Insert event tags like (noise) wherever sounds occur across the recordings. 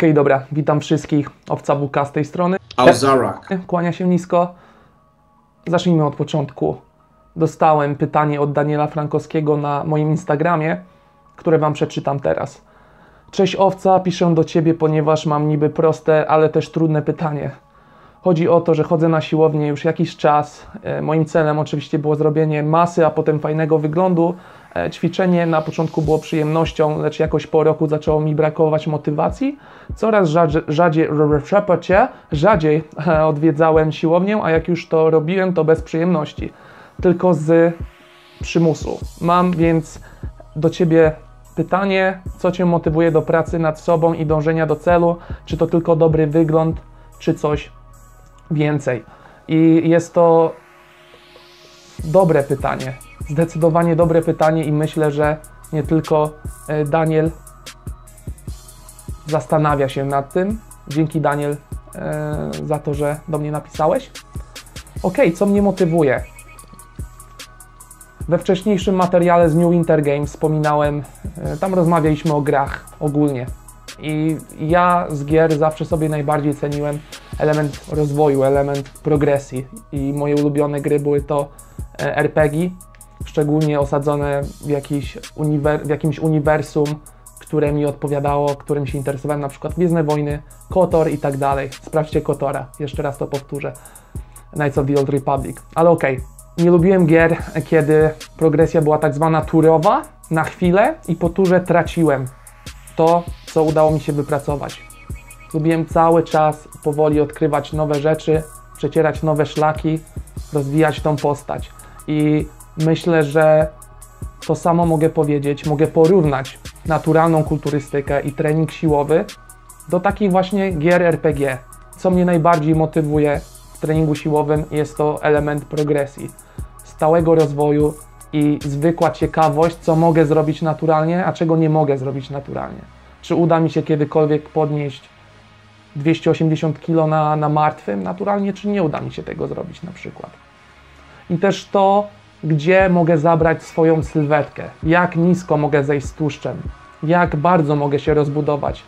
Okej, dobra, witam wszystkich. Owca WK z tej strony. Alzarak. Kłania się nisko. Zacznijmy od początku. Dostałem pytanie od Daniela Frankowskiego na moim Instagramie, które Wam przeczytam teraz. Cześć owca, piszę do Ciebie, ponieważ mam niby proste, ale też trudne pytanie. Chodzi o to, że chodzę na siłownię już jakiś czas. E, Moim celem oczywiście było zrobienie masy, a potem fajnego wyglądu. E, Ćwiczenie na początku było przyjemnością, lecz jakoś po roku zaczęło mi brakować motywacji. Coraz rzadziej, rzadziej, rzadziej, odwiedzałem siłownię, a jak już to robiłem, to bez przyjemności, tylko z przymusu. Mam więc do Ciebie pytanie, co Cię motywuje do pracy nad sobą i dążenia do celu? Czy to tylko dobry wygląd, czy coś więcej? I jest to dobre pytanie, zdecydowanie dobre pytanie i myślę, że nie tylko e, Daniel zastanawia się nad tym. Dzięki Daniel e, za to, że do mnie napisałeś. Ok, co mnie motywuje? We wcześniejszym materiale z New Winter Games wspominałem, e, tam rozmawialiśmy o grach ogólnie. I ja z gier zawsze sobie najbardziej ceniłem element rozwoju, element progresji. I moje ulubione gry były to RPG, szczególnie osadzone w, jakiś uniwer- w jakimś uniwersum, które mi odpowiadało, którym się interesowałem, na przykład Gwiezdne Wojny, KOTOR i tak dalej. Sprawdźcie KOTORa, jeszcze raz to powtórzę. Knights of the Old Republic. Ale okej, nie lubiłem gier, kiedy progresja była tak zwana turowa, na chwilę i po turze traciłem to, co udało mi się wypracować. Lubiłem cały czas powoli odkrywać nowe rzeczy, przecierać nowe szlaki, rozwijać tą postać. I myślę, że to samo mogę powiedzieć, mogę porównać naturalną kulturystykę i trening siłowy do takich właśnie gier RPG. Co mnie najbardziej motywuje w treningu siłowym jest to element progresji, stałego rozwoju i zwykła ciekawość, co mogę zrobić naturalnie, a czego nie mogę zrobić naturalnie. Czy uda mi się kiedykolwiek podnieść 280 kg na, na martwym naturalnie, czy nie uda mi się tego zrobić na przykład. I też to, gdzie mogę zabrać swoją sylwetkę, jak nisko mogę zejść z tłuszczem, jak bardzo mogę się rozbudować.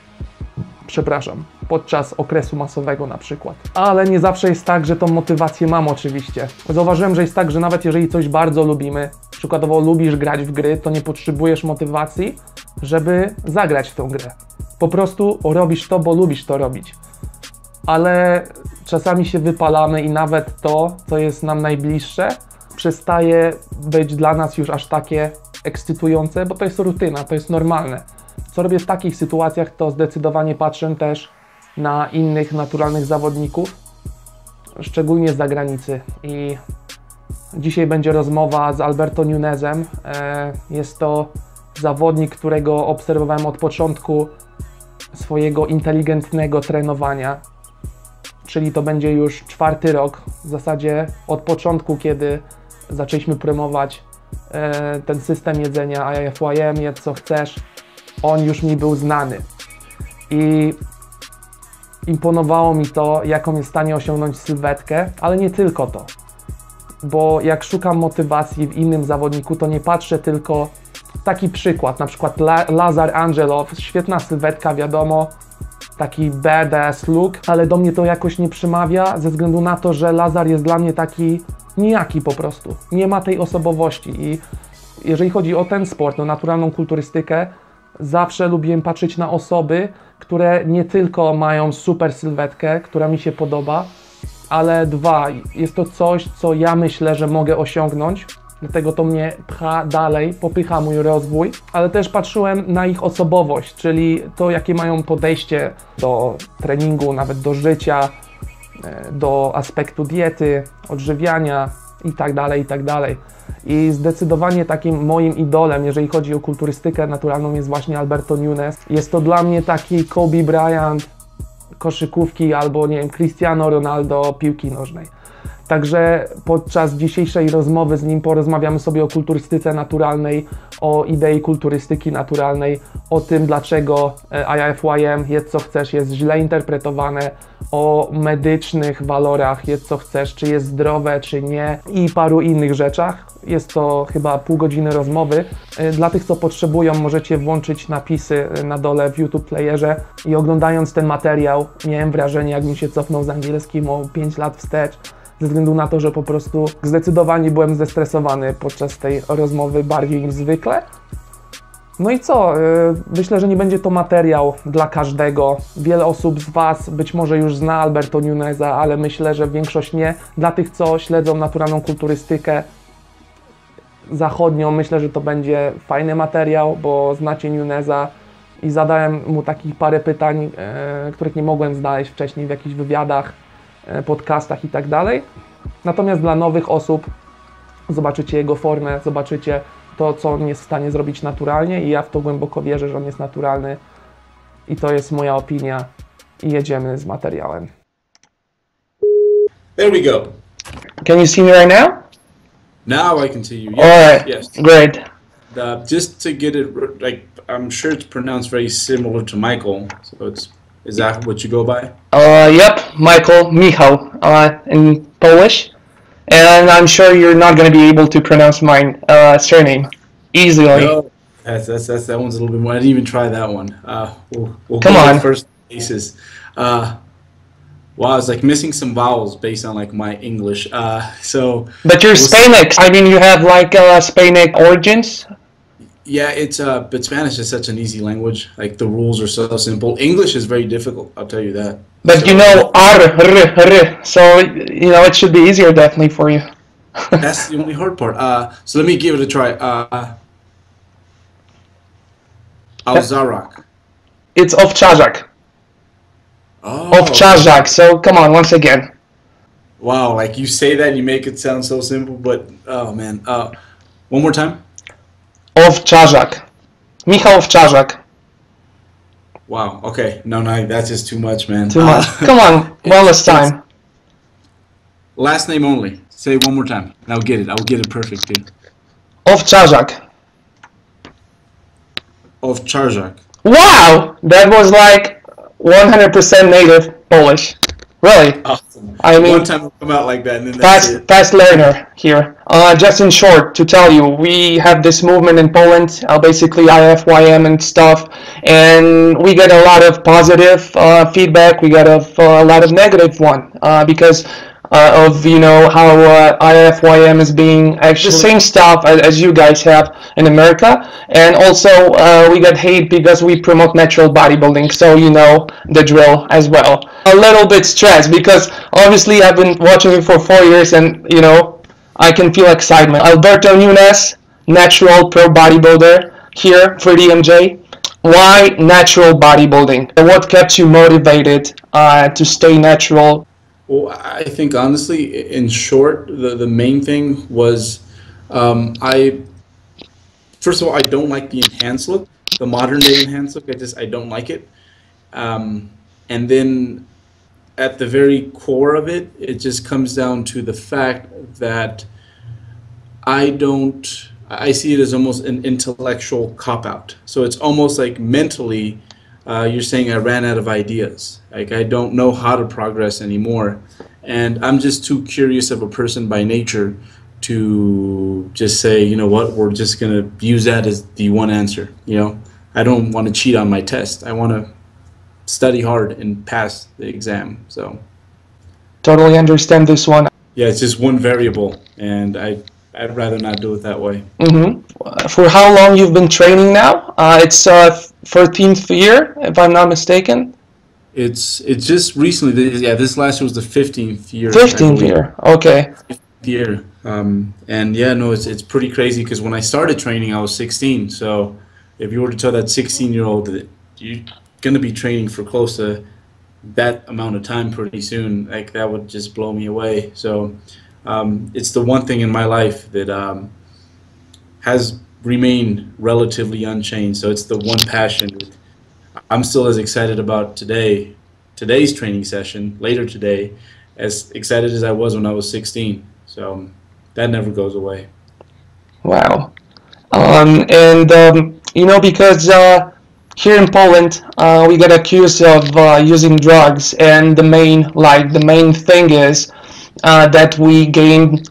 Przepraszam, podczas okresu masowego na przykład. Ale nie zawsze jest tak, że tą motywację mam oczywiście. Zauważyłem, że jest tak, że nawet jeżeli coś bardzo lubimy, przykładowo lubisz grać w gry, to nie potrzebujesz motywacji, żeby zagrać w tą grę. Po prostu robisz to, bo lubisz to robić. Ale czasami się wypalamy i nawet to, co jest nam najbliższe, przestaje być dla nas już aż takie ekscytujące, bo to jest rutyna, to jest normalne. Co robię w takich sytuacjach, to zdecydowanie patrzę też na innych naturalnych zawodników, szczególnie z zagranicy. I dzisiaj będzie rozmowa z Alberto Nunezem. E, Jest to zawodnik, którego obserwowałem od początku swojego inteligentnego trenowania, czyli to będzie już czwarty rok, w zasadzie od początku, kiedy zaczęliśmy promować e, ten system jedzenia IFYM, jedz co chcesz, on już mi był znany. I imponowało mi to, jaką jest w stanie osiągnąć sylwetkę, ale nie tylko to. Bo jak szukam motywacji w innym zawodniku, to nie patrzę tylko taki przykład, na przykład La Lazar Angelow, świetna sylwetka, wiadomo, taki badass look, ale do mnie to jakoś nie przemawia ze względu na to, że Lazar jest dla mnie taki nijaki po prostu. Nie ma tej osobowości. I jeżeli chodzi o ten sport, no naturalną kulturystykę, zawsze lubiłem patrzeć na osoby, które nie tylko mają super sylwetkę, która mi się podoba, ale dwa, jest to coś, co ja myślę, że mogę osiągnąć, dlatego to mnie pcha dalej, popycha mój rozwój, ale też patrzyłem na ich osobowość, czyli to, jakie mają podejście do treningu, nawet do życia, do aspektu diety, odżywiania i tak dalej, i tak. I zdecydowanie takim moim idolem, jeżeli chodzi o kulturystykę naturalną, jest właśnie Alberto Nunes. Jest to dla mnie taki Kobe Bryant koszykówki albo, nie wiem, Cristiano Ronaldo piłki nożnej. Także podczas dzisiejszej rozmowy z nim porozmawiamy sobie o kulturystyce naturalnej, o idei kulturystyki naturalnej, o tym, dlaczego e, IFYM jedz co chcesz jest źle interpretowane, o medycznych walorach jedz co chcesz, czy jest zdrowe, czy nie i paru innych rzeczach. Jest to chyba pół godziny rozmowy. E, dla tych, co potrzebują, możecie włączyć napisy e, na dole w YouTube playerze i oglądając ten materiał miałem wrażenie, jakbym się cofnął z angielskim o 5 lat wstecz ze względu na to, że po prostu zdecydowanie byłem zestresowany podczas tej rozmowy bardziej niż zwykle. No i co? Y, myślę, że nie będzie to materiał dla każdego. Wiele osób z Was być może już zna Alberto Nuneza, ale myślę, że większość nie. Dla tych, co śledzą naturalną kulturystykę zachodnią, myślę, że to będzie fajny materiał, bo znacie Nuneza i zadałem mu takich parę pytań, e, których nie mogłem znaleźć wcześniej w jakichś wywiadach podcastach i tak dalej. Natomiast dla nowych osób zobaczycie jego formę, zobaczycie to, co on jest w stanie zrobić naturalnie i ja w to głęboko wierzę, że on jest naturalny i to jest moja opinia i jedziemy z materiałem. There we go. Can you see me right now? Now I can see you. Yes, All right. Yes. Great. Uh, just to get it like, I'm sure it's pronounced very similar to Michael, so it's is that what you go by? Uh, yep, Michael, Michał uh, in Polish. And I'm sure you're not going to be able to pronounce my uh, surname easily. No, that's, that's, that's, that one's a little bit more. I didn't even try that one. Uh, we'll, we'll Come on. First basis. Uh, wow, it's like missing some vowels based on like my English. Uh, so. But you're we'll Spanish. I mean, you have like uh, Spanish origins. Yeah, it's uh, but Spanish is such an easy language. Like the rules are so simple. English is very difficult. I'll tell you that. But So- you know, r, r, r, so you know it should be easier definitely for you. (laughs) That's the only hard part. Uh, so let me give it a try. Uh, Alzarak. It's Ovchazak. Oh, Ovchazak. So come on, once again. wow! Like you say that, and you make it sound so simple, but oh man. Uh, one more time. Ovchazak. Michał Ovchazak. Wow. Okay. No, no, that's just too much, man. Too Uh, much. Come on, (laughs) one last time. last name only. Say it one more time, and I'll get it. I'll get it perfect, dude. Of Charzak. Wow, that was like 100% native Polish. Really, Awesome. I mean- one time it'll come out like that, and then that's fast, fast learner here. Uh, just in short, to tell you, we have this movement in Poland, uh, basically IFYM and stuff, and we get a lot of positive uh, feedback. We get a, a lot of negative one uh, because uh, of you know how uh, IFYM is being actually the same stuff as, as you guys have in America, and also uh, we get hate because we promote natural bodybuilding. So you know the drill as well. A little bit stressed because obviously I've been watching it for four years, and you know I can feel excitement. Alberto Nunez, natural pro bodybuilder here for DMJ. Why natural bodybuilding? What kept you motivated uh, to stay natural? Well, I think honestly, in short, the, the main thing was um, I, first of all, I don't like the enhanced look, the modern day enhanced look. I just, I don't like it. Um, and then at the very core of it, it just comes down to the fact that I don't, I see it as almost an intellectual cop out. So it's almost like mentally, uh, you're saying I ran out of ideas. Like I don't know how to progress anymore. And I'm just too curious of a person by nature to just say, you know what, we're just going to use that as the one answer. You know, I don't want to cheat on my test. I want to study hard and pass the exam. So, Totally understand this one. yeah, it's just one variable. And I, I'd rather not do it that way. hmm For how long you've been training now? Uh, it's uh, 13th year, if I'm not mistaken. It's it's just recently. Yeah, this last year was the fifteenth year. 15th year. Okay. year. Um, and yeah, no, it's it's pretty crazy because when I started training, I was 16. So if you were to tell that 16 year old that you're gonna be training for close to that amount of time pretty soon, like that would just blow me away. So um, it's the one thing in my life that um, has remained relatively unchanged. So it's the one passion I'm still as excited about today, today's training session later today, as excited as I was when I was 16. So that never goes away. Wow. Um, and um, you know because uh, here in Poland uh, we get accused of uh, using drugs, and the main like the main thing is uh, that we gain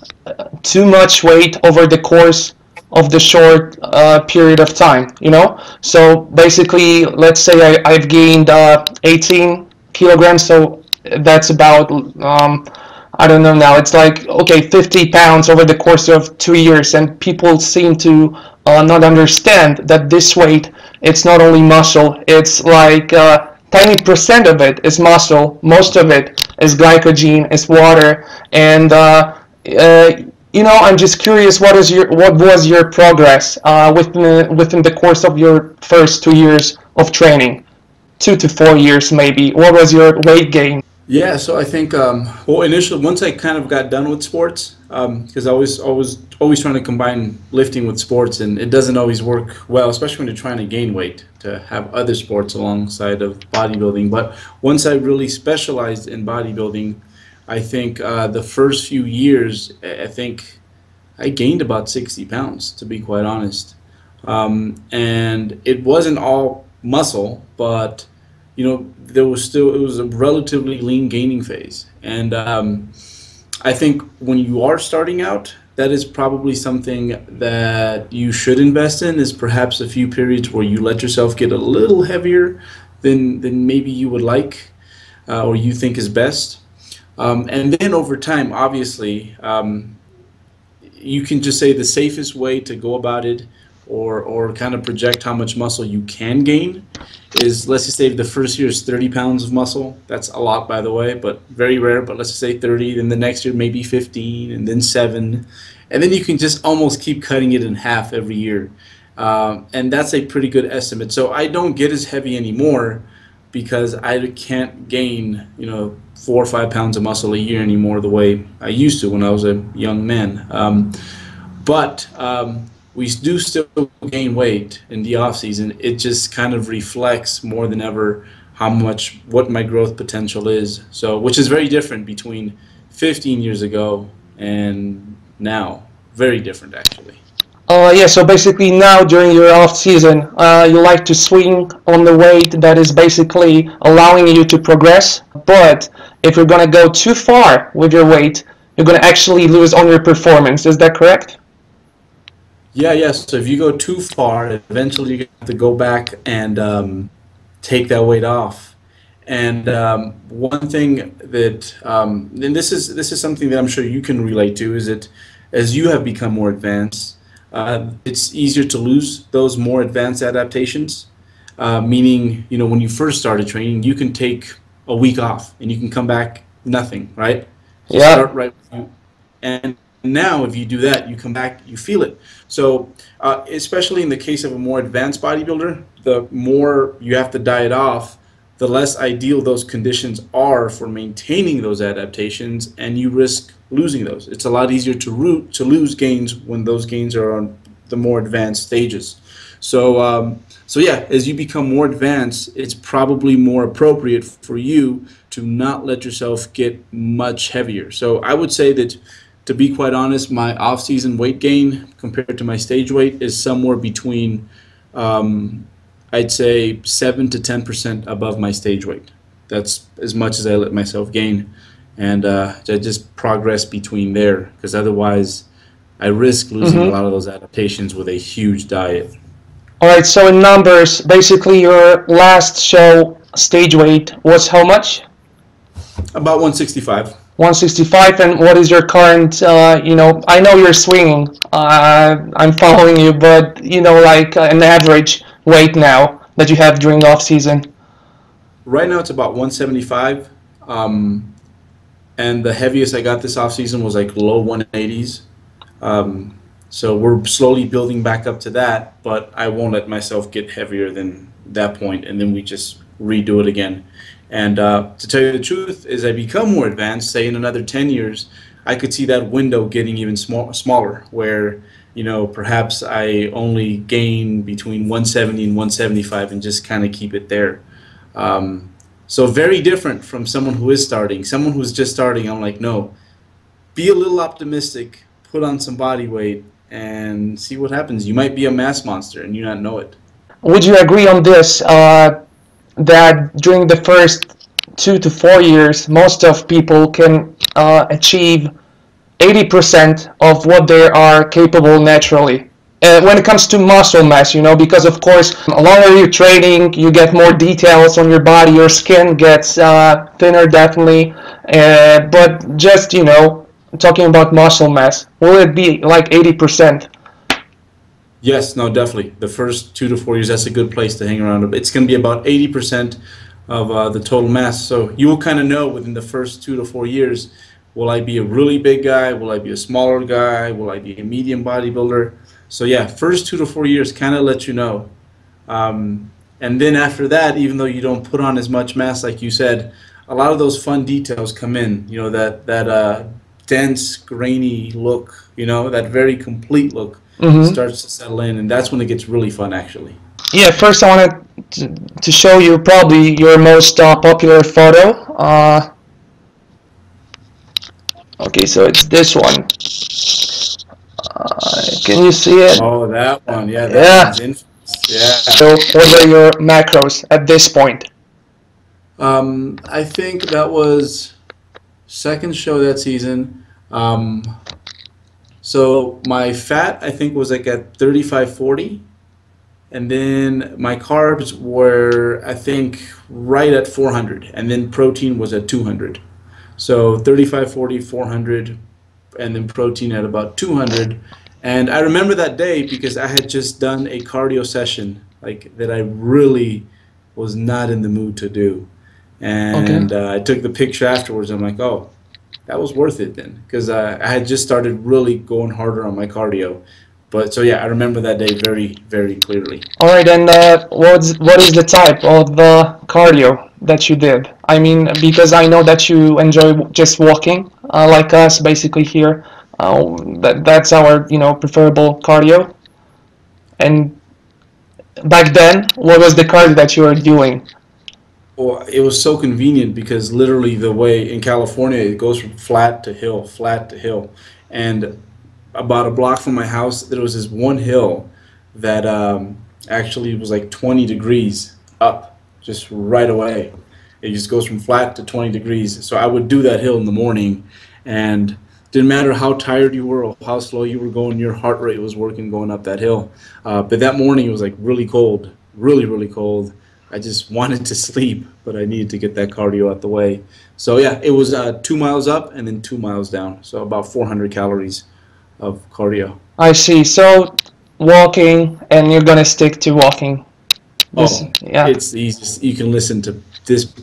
too much weight over the course of the short uh, period of time. You know, so basically, let's say I, have gained uh, 18 kilograms, so that's about um, I don't know now. It's like okay, 50 pounds over the course of two years, and people seem to uh, not understand that this weight it's not only muscle. It's like uh, tiny percent of it is muscle. Most of it is glycogen, is water, and uh, uh, you know, I'm just curious. What is your what was your progress uh, within within the course of your first two years of training, two to four years maybe? What was your weight gain? Yeah, so I think um, well, initially once I kind of got done with sports, because um, I was always always trying to combine lifting with sports, and it doesn't always work well, especially when you're trying to gain weight to have other sports alongside of bodybuilding. But once I really specialized in bodybuilding, I think uh, the first few years, I think I gained about 60 pounds, to be quite honest. Um, and it wasn't all muscle, but you know, there was still it was a relatively lean gaining phase, and um, I think when you are starting out, that is probably something that you should invest in. Is perhaps a few periods where you let yourself get a little heavier than than maybe you would like, uh, or you think is best. Um, and then over time, obviously, um, you can just say the safest way to go about it or, or kind of project how much muscle you can gain is let's just say the first year is 30 pounds of muscle. That's a lot, by the way, but very rare. But let's just say 30. Then the next year, maybe 15, and then seven. And then you can just almost keep cutting it in half every year. Um, and that's a pretty good estimate. So I don't get as heavy anymore because I can't gain, you know, four or five pounds of muscle a year anymore the way I used to when I was a young man. Um, but um, we do still gain weight in the off season. It just kind of reflects more than ever how much what my growth potential is. So, which is very different between 15 years ago and now. Very different, actually. Uh, yeah, so basically now during your off season, uh, you like to swing on the weight that is basically allowing you to progress. But if you're going to go too far with your weight, you're going to actually lose on your performance. Is that correct? Yeah, yes. So if you go too far, eventually you have to go back and um, take that weight off. And um, one thing that, um, and this is this is something that I'm sure you can relate to, is that as you have become more advanced, uh, it's easier to lose those more advanced adaptations. Uh, meaning, you know, when you first started training, you can take a week off and you can come back nothing, right? Yeah. Start right. And now, if you do that, you come back, you feel it. So, uh, especially in the case of a more advanced bodybuilder, the more you have to diet off, the less ideal those conditions are for maintaining those adaptations, and you risk losing those. It's a lot easier to root to lose gains when those gains are on the more advanced stages. So, um, so yeah, as you become more advanced, it's probably more appropriate for you to not let yourself get much heavier. So, I would say that to be quite honest, my off-season weight gain compared to my stage weight is somewhere between, um, I'd say, seven to ten percent above my stage weight. That's as much as I let myself gain, and uh, I just progress between there because otherwise, I risk losing mm-hmm. a lot of those adaptations with a huge diet. All right. So in numbers, basically, your last show stage weight was how much? About 165. 165 and what is your current uh, you know i know you're swinging uh, i'm following you but you know like uh, an average weight now that you have during off season? Right now it's about 175 um, and the heaviest i got this off season was like low 180s um, so we're slowly building back up to that but i won't let myself get heavier than that point and then we just redo it again and uh, to tell you the truth, as I become more advanced, say in another 10 years, I could see that window getting even small, smaller, where you know perhaps I only gain between 170 and 175 and just kind of keep it there. Um, So very different from someone who is starting. Someone who's just starting, I'm like, no, be a little optimistic, put on some body weight, and see what happens. You might be a mass monster and you not know it. Would you agree on this? Uh, that during the first two to four years, most of people can uh, achieve 80% of what they are capable naturally. Uh, when it comes to muscle mass, you know, because of course, longer you're training, you get more details on your body, your skin gets uh, thinner, definitely. Uh, but just, you know, talking about muscle mass, will it be like 80%? Yes, no, definitely. The first two to four years, that's a good place to hang around. It's going to be about 80% of uh, the total mass. So you will kind of know within the first two to four years, will I be a really big guy? Will I be a smaller guy? Will I be a medium bodybuilder? So yeah, first two to four years kind of let you know. Um, and then after that, even though you don't put on as much mass like you said, a lot of those fun details come in. You know that that uh, dense, grainy look. You know that very complete look Mhm. starts to settle in, and that's when it gets really fun actually. Yeah, first I wanted to, to show you probably your most uh, popular photo. Uh, okay, so it's this one. Uh, can you see it? Oh, that one, yeah, that Yeah. Yeah. So what are your macros at this point? Um, I think that was second show that season. Um, so my fat, I think, was like at 35, 40. And then my carbs were, I think, right at 400. And then protein was at 200. So 35, 40, 400, and then protein at about 200. And I remember that day because I had just done a cardio session like that I really was not in the mood to do. And uh, I took the picture afterwards. I'm like, oh, that was worth it then, because uh, I had just started really going harder on my cardio. But so yeah, I remember that day very, very clearly. All right, and uh, what's what is the type of the cardio that you did? I mean, because I know that you enjoy just walking, uh, like us, basically here. Uh, that that's our you know preferable cardio. And back then, what was the cardio that you were doing? Well, it was so convenient because literally the way in California it goes from flat to hill, flat to hill, and about a block from my house there was this one hill that um, actually was like 20 degrees up, just right away. It just goes from flat to 20 degrees. So I would do that hill in the morning, and didn't matter how tired you were or how slow you were going, your heart rate was working going up that hill. Uh, but that morning it was like really cold, really really cold. I just wanted to sleep, but I needed to get that cardio out the way. So yeah, it was uh, two miles up and then two miles down. So about 400 calories of cardio. I see. So walking, and you're gonna stick to walking. This, Oh, yeah. It's easy. You can listen to this,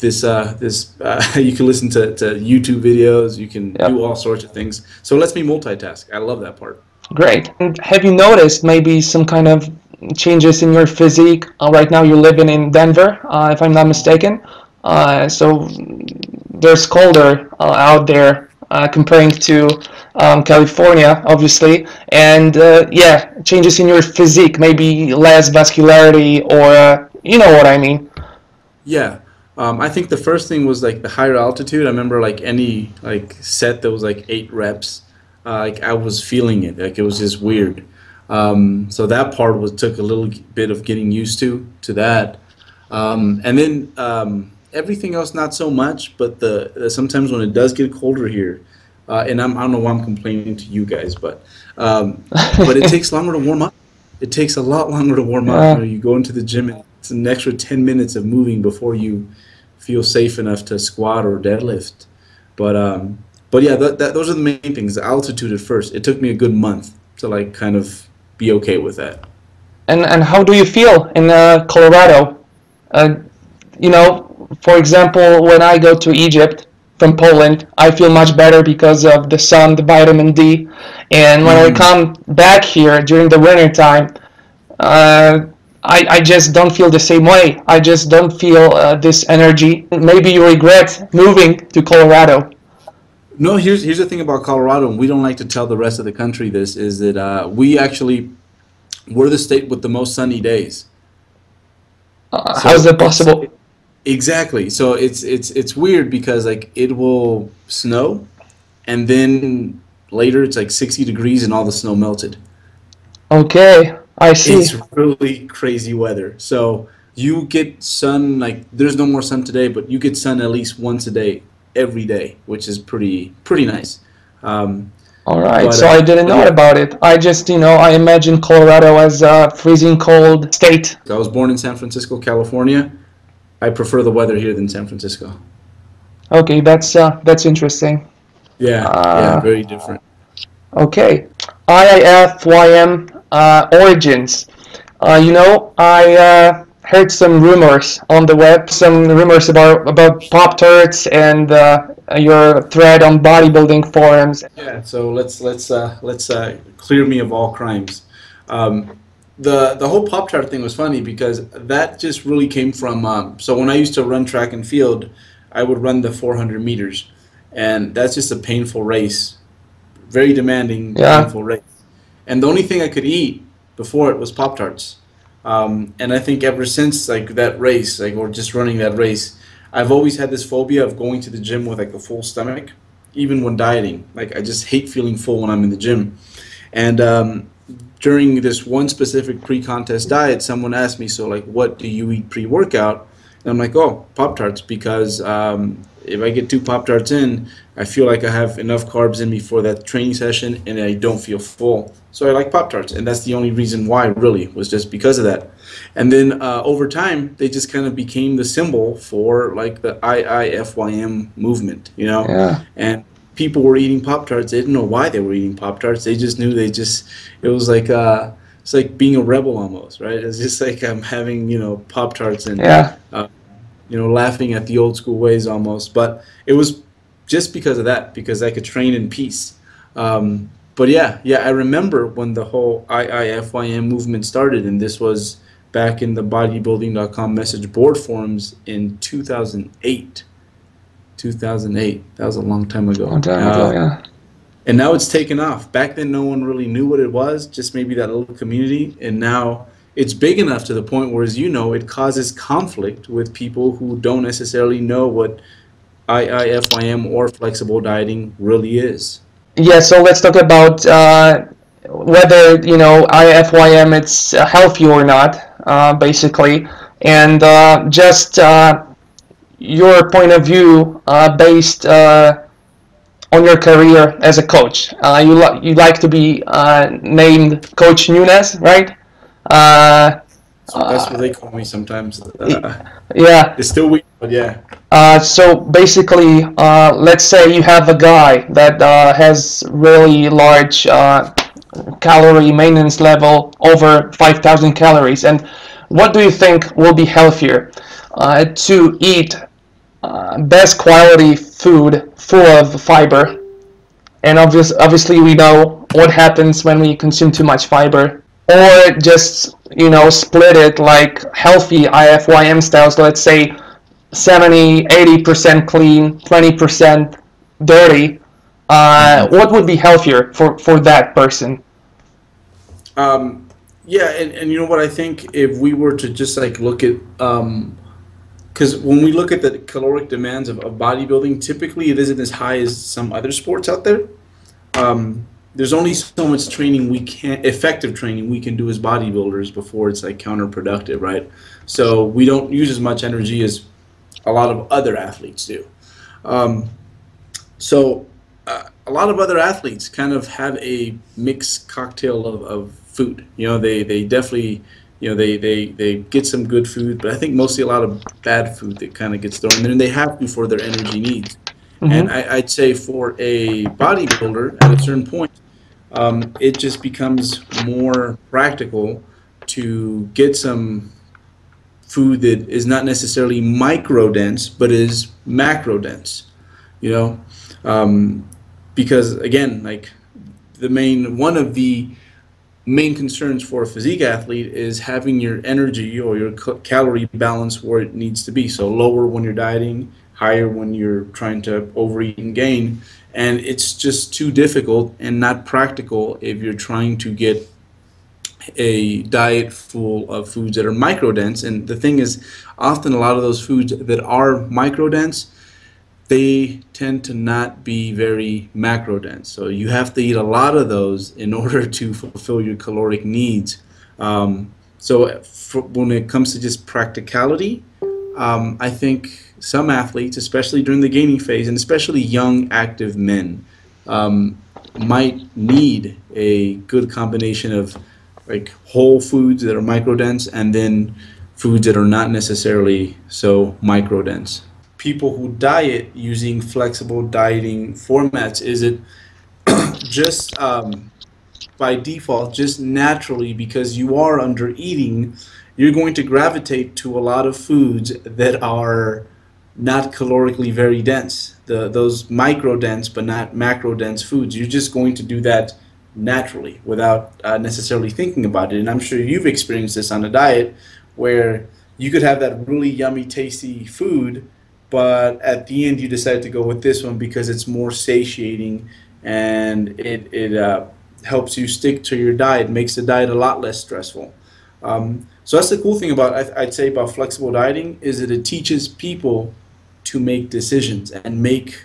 this, uh, this. Uh, (laughs) you can listen to, to YouTube videos. You can Yep. do all sorts of things. So it lets me multitask. I love that part. Great. And have you noticed maybe some kind of changes in your physique? Uh, right now, you're living in Denver, uh, if I'm not mistaken. Uh, so there's colder uh, out there uh, comparing to um, California, obviously. And uh, yeah, changes in your physique, maybe less vascularity, or you know what I mean. Yeah. Um, I think the first thing was like the higher altitude. I remember like any like set that was like eight reps, like I was feeling it. Like it was just weird. Um, so that part was took a little bit of getting used to to that. Um, and then um, everything else not so much. But the, sometimes when it does get colder here, uh, and I'm, I don't know why I'm complaining to you guys, but um, but it (laughs) takes longer to warm up. It takes a lot longer to warm up. Yeah. You, know, you go into the gym and it's an extra 10 minutes of moving before you feel safe enough to squat or deadlift. But um, but yeah, that, that, those are the main things. The altitude at first. It took me a good month to like kind of be okay with that. And and how do you feel in uh, Colorado? Uh, you know, for example, when I go to Egypt from Poland, I feel much better because of the sun, the vitamin D. And when I Mhm. come back here during the winter time, uh, I, I just don't feel the same way. I just don't feel uh, this energy. Maybe you regret moving to Colorado. No, here's here's the thing about Colorado, and we don't like to tell the rest of the country this is that uh, we actually we're the state with the most sunny days. Uh, So how's that possible? Exactly. So it's it's it's weird because like it will snow, and then later it's like 60 degrees and all the snow melted. Okay, I see. It's really crazy weather. So you get sun like there's no more sun today, but you get sun at least once a day every day, which is pretty pretty nice. Um, All right, but, so uh, I didn't know yeah. about it. I just, you know, I imagine Colorado as a freezing cold state. I was born in San Francisco, California. I prefer the weather here than San Francisco. Okay, that's uh, that's interesting. Yeah, Ah. yeah, very different. Okay, IIFYM uh, origins. Uh, you know, I uh, heard some rumors on the web, some rumors about about Pop Tarts and uh, your thread on bodybuilding forums. Yeah, so let's let's uh, let's uh, clear me of all crimes. Um, the the whole Pop Tart thing was funny because that just really came from. Um, so when I used to run track and field, I would run the 400 meters, and that's just a painful race, very demanding, Yeah. painful race. And the only thing I could eat before it was Pop Tarts. Um, and I think ever since like that race, like or just running that race, I've always had this phobia of going to the gym with like a full stomach, even when dieting. Like I just hate feeling full when I'm in the gym. And um, during this one specific pre-contest diet, someone asked me, "So like, what do you eat pre-workout?" And I'm like, "Oh, Pop Tarts," because um, if I get two Pop Tarts in, I feel like I have enough carbs in me for that training session, and I don't feel full. So I like Pop Tarts, and that's the only reason why, really, was just because of that. And then uh, over time, they just kind of became the symbol for like the IIFYM movement, you know. Yeah. And people were eating Pop Tarts. They didn't know why they were eating Pop Tarts. They just knew they just. It was like uh, it's like being a rebel almost, right? It's just like I'm having you know Pop Tarts and Yeah. You know, laughing at the old school ways almost. But it was just because of that, because I could train in peace. Um, but yeah, yeah, I remember when the whole IIFYM movement started, and this was back in the bodybuilding.com message board forums in 2008. 2008. That was a long time ago. Long time ago, Uh, yeah. and now it's taken off. Back then, no one really knew what it was, just maybe that little community. And now it's big enough to the point where, as you know, it causes conflict with people who don't necessarily know what IIFYM or flexible dieting really is. Yeah, so let's talk about uh, whether you know IIFYM it's uh, healthy or not, uh, basically, and uh, just uh, your point of view uh, based on your career as a coach. You li- you like to be named Coach Nunez, right? Uh, So that's what they call me sometimes. Uh, yeah. it's still weak, but yeah. Uh, so basically, uh, let's say you have a guy that uh, has really large uh, calorie maintenance level, over 5,000 calories, and what do you think will be healthier? Uh, to eat uh, best quality food full of fiber, and obvious, obviously we know what happens when we consume too much fiber, or just you know split it like healthy IFYM styles. Let's say 70, 80% clean, 20% dirty, uh, what would be healthier for, for that person? Um, yeah, and, and you know what? I think if we were to just like look at, um, because when we look at the caloric demands of, of bodybuilding, typically it isn't as high as some other sports out there. Um, there's only so much training we can, effective training we can do as bodybuilders before it's like counterproductive, right? So we don't use as much energy as a lot of other athletes do. Um, so uh, a lot of other athletes kind of have a mixed cocktail of, of food. You know, they, they definitely, you know, they, they, they get some good food, but I think mostly a lot of bad food that kind of gets thrown in there, and they have to for their energy needs. And I, I'd say for a bodybuilder, at a certain point, um, it just becomes more practical to get some food that is not necessarily micro dense, but is macro dense. You know, um, because again, like the main one of the main concerns for a physique athlete is having your energy or your ca- calorie balance where it needs to be. So lower when you're dieting, higher when you're trying to overeat and gain. And it's just too difficult and not practical if you're trying to get a diet full of foods that are micro dense And the thing is, often a lot of those foods that are micro dense they tend to not be very macro dense So you have to eat a lot of those in order to fulfill your caloric needs. Um, so when it comes to just practicality, um, I think some athletes, especially during the gaining phase, and especially young active men, um, might need a good combination of like whole foods that are microdense and then foods that are not necessarily so microdense. People who diet using flexible dieting formats, is it (coughs) just um, by default, just naturally because you are under eating, you're going to gravitate to a lot of foods that are not calorically very dense. The, those micro dense but not macro dense foods, you're just going to do that naturally without uh, necessarily thinking about it. And I'm sure you've experienced this on a diet where you could have that really yummy, tasty food, but at the end you decide to go with this one because it's more satiating and it, it uh, helps you stick to your diet, makes the diet a lot less stressful. Um, so that's the cool thing about I'd say about flexible dieting is that it teaches people to make decisions and make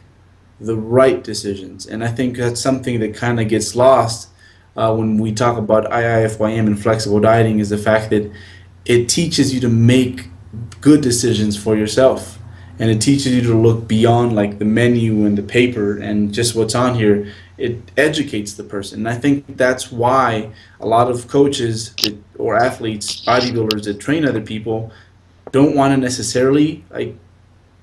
the right decisions. And I think that's something that kind of gets lost uh, when we talk about IIFYM and flexible dieting is the fact that it teaches you to make good decisions for yourself. And it teaches you to look beyond like the menu and the paper and just what's on here. It educates the person. And I think that's why a lot of coaches that, or athletes, bodybuilders that train other people don't want to necessarily like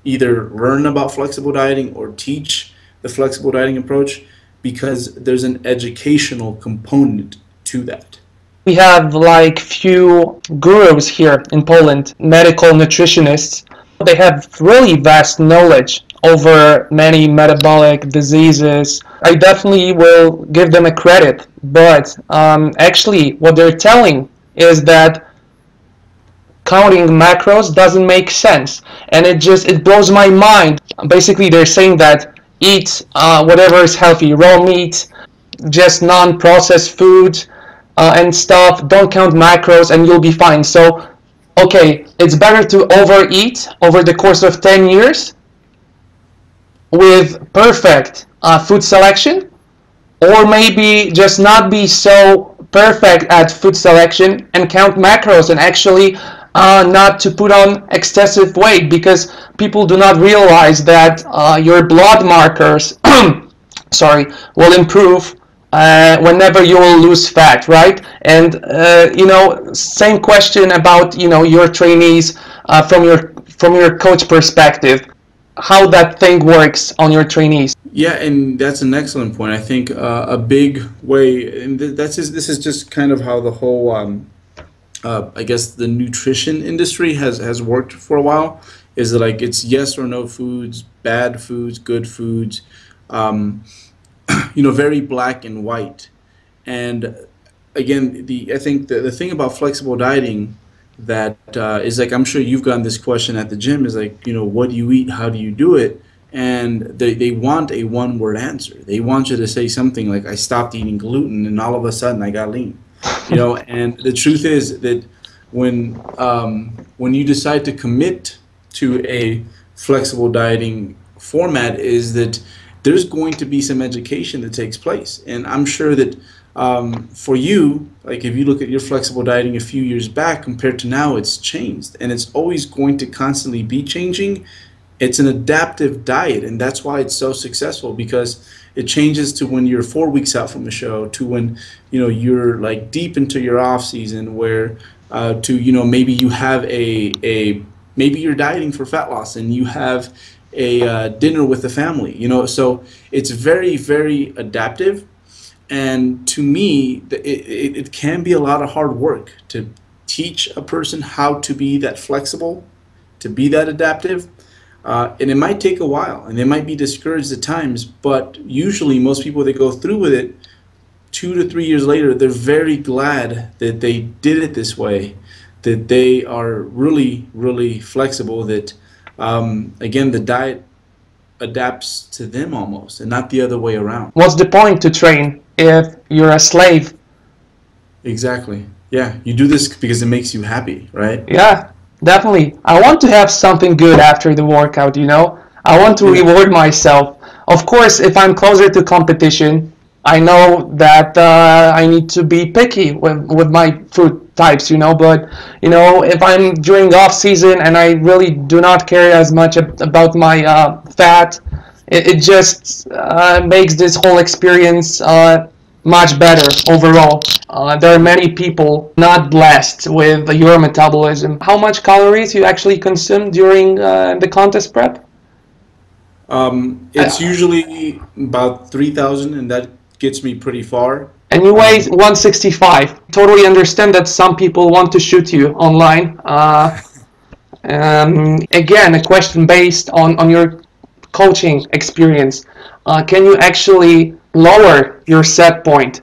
either learn about flexible dieting or teach the flexible dieting approach because there's an educational component to that. We have like few gurus here in Poland, medical nutritionists. They have really vast knowledge over many metabolic diseases. I definitely will give them a credit, but um, actually, what they're telling is that counting macros doesn't make sense. And it just it blows my mind. Basically they're saying that eat uh, whatever is healthy raw meat just non-processed food uh, and stuff. Don't count macros and you'll be fine. So okay it's better to overeat over the course of 10 years with perfect uh, food selection or maybe just not be so perfect at food selection and count macros and actually uh, not to put on excessive weight because people do not realize that uh, your blood markers (clears throat) sorry will improve uh, whenever you will lose fat right? And uh, you know same question about you know your trainees uh, from your from your coach perspective how that thing works on your trainees. Yeah and that's an excellent point. I think uh, a big way and that's just, this is just kind of how the whole um, uh, I guess the nutrition industry has has worked for a while. Is that like it's yes or no foods, bad foods, good foods, um, (clears throat) you know, very black and white. And again, the I think the, the thing about flexible dieting that uh, is like I'm sure you've gotten this question at the gym is like you know what do you eat, how do you do it, and they, they want a one word answer. They want you to say something like I stopped eating gluten and all of a sudden I got lean you know and the truth is that when um, when you decide to commit to a flexible dieting format is that there's going to be some education that takes place. And i'm sure that um, for you like if you look at your flexible dieting a few years back compared to now it's changed. And it's always going to constantly be changing. It's an adaptive diet and that's why it's so successful because it changes to when you're four weeks out from the show to when you know you're like deep into your off season where uh, to you know maybe you have a a maybe you're dieting for fat loss and you have a uh, dinner with the family you know? So it's very very adaptive. And to me it, it, it can be a lot of hard work to teach a person how to be that flexible to be that adaptive uh, and it might take a while and they might be discouraged at times, but usually most people that go through with it two to three years later, they're very glad that they did it this way, that they are really, really flexible, that um, again, the diet adapts to them almost and not the other way around. What's the point to train if you're a slave? Exactly. yeah, you do this because it makes you happy, right? Yeah, definitely. I want to have something good after the workout, you know? I want to reward myself. Of course, if I'm closer to competition, I know that uh, I need to be picky with, with my food types, you know. But you know, if I'm during off season and I really do not care as much ab- about my uh, fat, it, it just uh, makes this whole experience uh, much better overall. Uh, there are many people not blessed with your metabolism. How much calories you actually consume during uh, the contest prep? Um, it's usually about three thousand, and that gets me pretty far. And you weigh 165. Totally understand that some people want to shoot you online. Uh, um, again, a question based on, on your coaching experience. Uh, can you actually lower your set point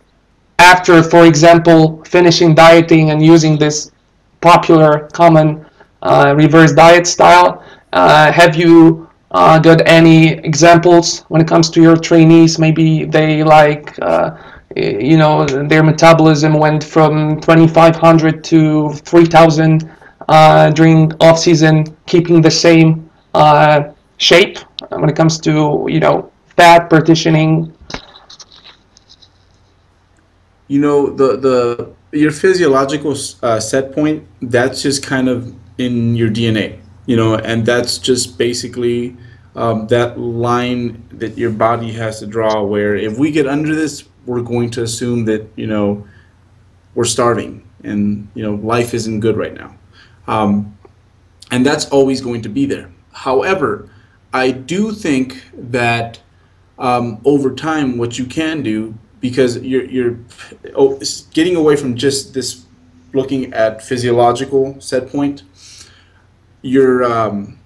after, for example, finishing dieting and using this popular, common uh, reverse diet style? Uh, have you uh, got any examples when it comes to your trainees? Maybe they like, uh, you know, their metabolism went from 2,500 to 3,000 uh, during off season, keeping the same uh, shape when it comes to, you know, fat partitioning. You know, the the your physiological uh, set point that's just kind of in your DNA. You know, and that's just basically um, that line that your body has to draw. Where if we get under this, we're going to assume that you know we're starving and you know life isn't good right now. Um, and that's always going to be there. However, I do think that um, over time, what you can do because you're you're oh, getting away from just this looking at physiological set point. You're um,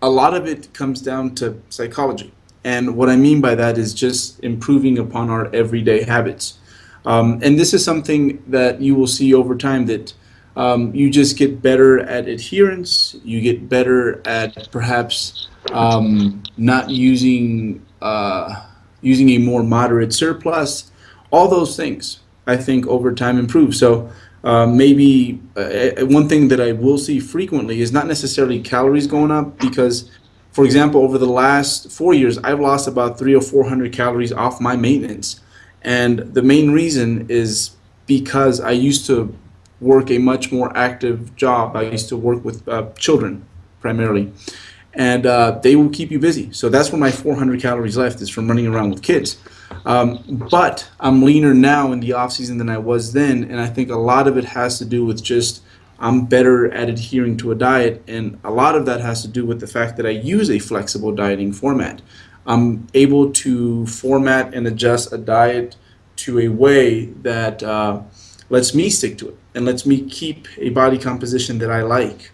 a lot of it comes down to psychology, and what I mean by that is just improving upon our everyday habits. Um, and this is something that you will see over time that um, you just get better at adherence. You get better at perhaps um, not using uh, using a more moderate surplus. All those things I think over time improve. So uh, maybe uh, one thing that I will see frequently is not necessarily calories going up because, for example, over the last four years, I've lost about three or four hundred calories off my maintenance, and the main reason is because I used to work a much more active job. I used to work with uh, children primarily, and uh, they will keep you busy. So that's where my 400 calories left is from running around with kids. Um, but I'm leaner now in the off season than I was then, and I think a lot of it has to do with just I'm better at adhering to a diet, and a lot of that has to do with the fact that I use a flexible dieting format. I'm able to format and adjust a diet to a way that uh, lets me stick to it and lets me keep a body composition that I like.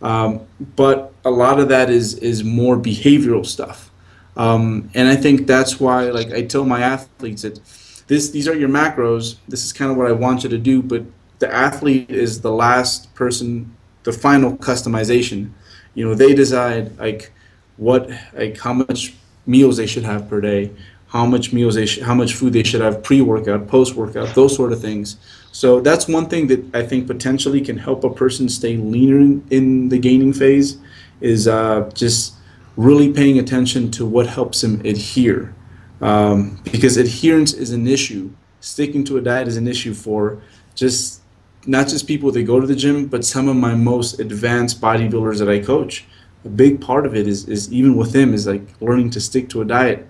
Um, but a lot of that is is more behavioral stuff, um, and I think that's why, like I tell my athletes that this these are your macros. This is kind of what I want you to do, but the athlete is the last person, the final customization. You know, they decide like what like how much meals they should have per day, how much meals they how much food they should have pre-workout, post-workout, those sort of things. So that's one thing that I think potentially can help a person stay leaner in, in the gaining phase is uh, just really paying attention to what helps him adhere. Um, because adherence is an issue. Sticking to a diet is an issue for just not just people that go to the gym, but some of my most advanced bodybuilders that I coach. A big part of it is, is even with them is like learning to stick to a diet.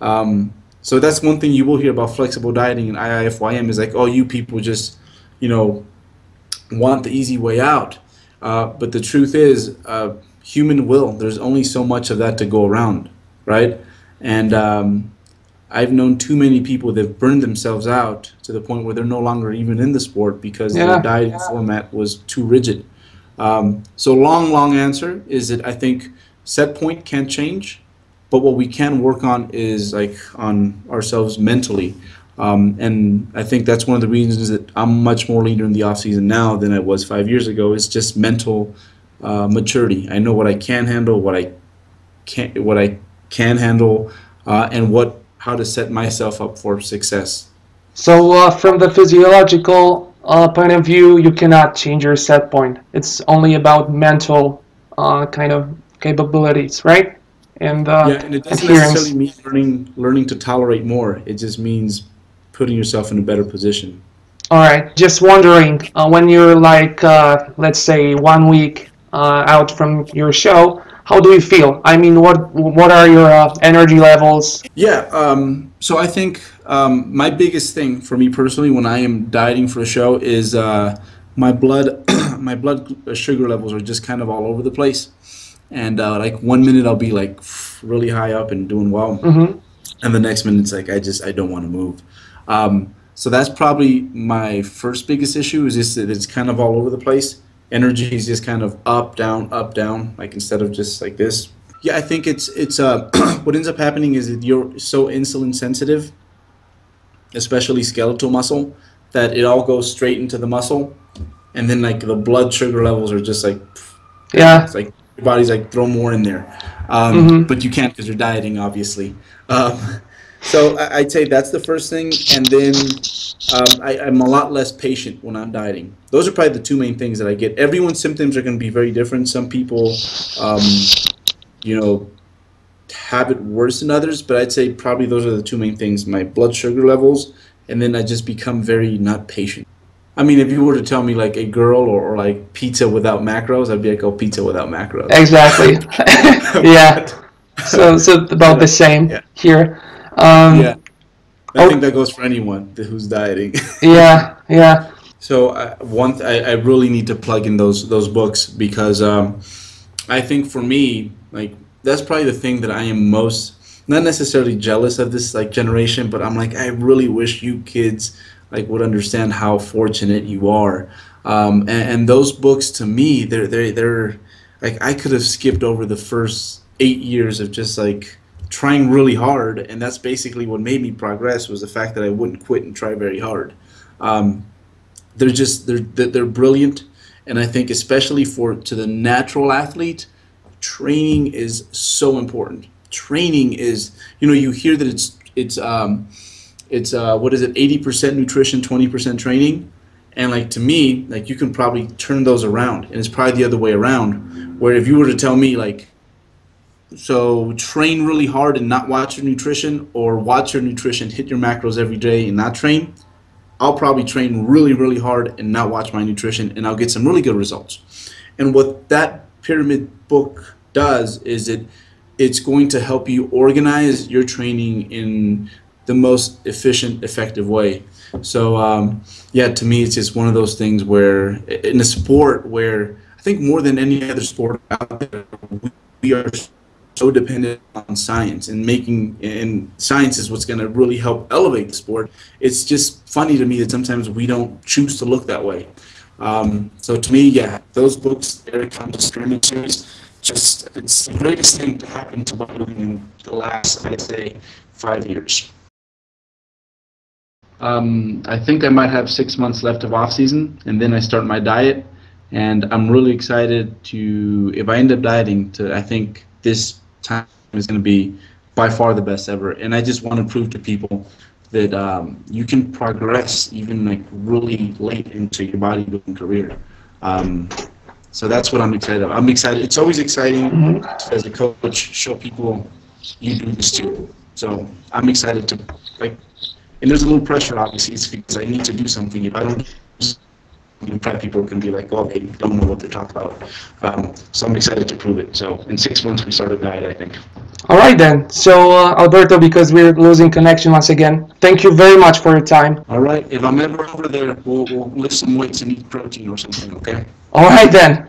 Um, so that's one thing you will hear about flexible dieting and IIFYM is like, oh, you people just, you know, want the easy way out. Uh, but the truth is, uh, human will. There's only so much of that to go around, right? And um, I've known too many people that have burned themselves out to the point where they're no longer even in the sport because Yeah. their diet format was too rigid. Um, so long, long answer is that I think set point can't change, but what we can work on is like on ourselves mentally. Um, and I think that's one of the reasons that I'm much more leaner in the off season now than I was five years ago. It's just mental uh, maturity. I know what I can handle, what I can't, what I can handle, uh, and what how to set myself up for success. So, uh, from the physiological uh, point of view, you cannot change your set point. It's only about mental uh, kind of capabilities, right? And uh, yeah, and it doesn't adherence. necessarily mean learning learning to tolerate more. It just means putting yourself in a better position. All right. Just wondering, uh, when you're like, uh, let's say, one week uh, out from your show, how do you feel? I mean, what what are your uh, energy levels? Yeah. Um, so I think um, my biggest thing for me personally when I am dieting for a show is uh, my blood (clears throat) my blood sugar levels are just kind of all over the place. And uh, like one minute I'll be like really high up and doing well, Mm-hmm. and the next minute it's like I just I don't want to move. Um, so that's probably my first biggest issue is just that it's kind of all over the place. Energy is just kind of up down up down like instead of just like this. Yeah, I think it's it's uh (clears throat) what ends up happening is that you're so insulin sensitive, especially skeletal muscle, that it all goes straight into the muscle, and then like the blood sugar levels are just like Yeah. it's like your body's like throw more in there, um, Mhm. but you can't because you're dieting, obviously. Um, so I, I'd say that's the first thing, and then um, I, I'm a lot less patient when I'm dieting. Those are probably the two main things that I get. Everyone's symptoms are going to be very different. Some people, um, you know, have it worse than others, but I'd say probably those are the two main things: my blood sugar levels, and then I just become very not patient. I mean, if you were to tell me like a girl or, or like pizza without macros, I'd be like, oh, pizza without macros. Exactly. (laughs) (laughs) yeah. So so about the same Yeah. here. Um, Yeah. I Oh. think that goes for anyone who's dieting. (laughs) yeah. Yeah. so uh, one, th- I, I really need to plug in those those books because um, I think for me, like that's probably the thing that I am most not necessarily jealous of this like generation, but I'm like I really wish you kids like would understand how fortunate you are. Um, and, and those books to me, they're they're they're like I could have skipped over the first eight years of just like trying really hard, and that's basically what made me progress was the fact that I wouldn't quit and try very hard. Um, they're just they're they're brilliant, and I think especially for to the natural athlete, training is so important. Training is you know you hear that it's it's um, it's uh, what is it 80% nutrition 20% training and like to me like you can probably turn those around and it's probably the other way around where if you were to tell me like so train really hard and not watch your nutrition or watch your nutrition hit your macros every day and not train. I'll probably train really really hard and not watch my nutrition and i'll get some really good results. And what that pyramid book does is it it's going to help you organize your training in the most efficient effective way. So um, yeah to me it's just one of those things where in a sport where i think more than any other sport out there we, are so dependent on science and making and science is what's going to really help elevate the sport. It's just funny to me that sometimes we don't choose to look that way. Um, so to me yeah those books eric Thomas Pyramid series. Just it's the greatest thing to happen to bodybuilding in the last i'd say five years. Um, I think I might have six months left of off season, and then I start my diet. And I'm really excited to, if I end up dieting, to I think this time is going to be by far the best ever. And I just want to prove to people that um, you can progress even like really late into your bodybuilding career. Um, so that's what I'm excited about. I'm excited. It's always exciting as a coach show people you do this too. So I'm excited to like and there's a little pressure obviously it's because I need to do something. If I don't something, probably people can be like, oh, they don't know what they're talking about. Um, so I'm excited to prove it. So in six months we start a diet, I think. All right then. So uh, Alberto, because we're losing connection once again, thank you very much for your time. All right. If I'm ever over there, we'll, we'll lift some weights and eat protein or something. Okay. All right then.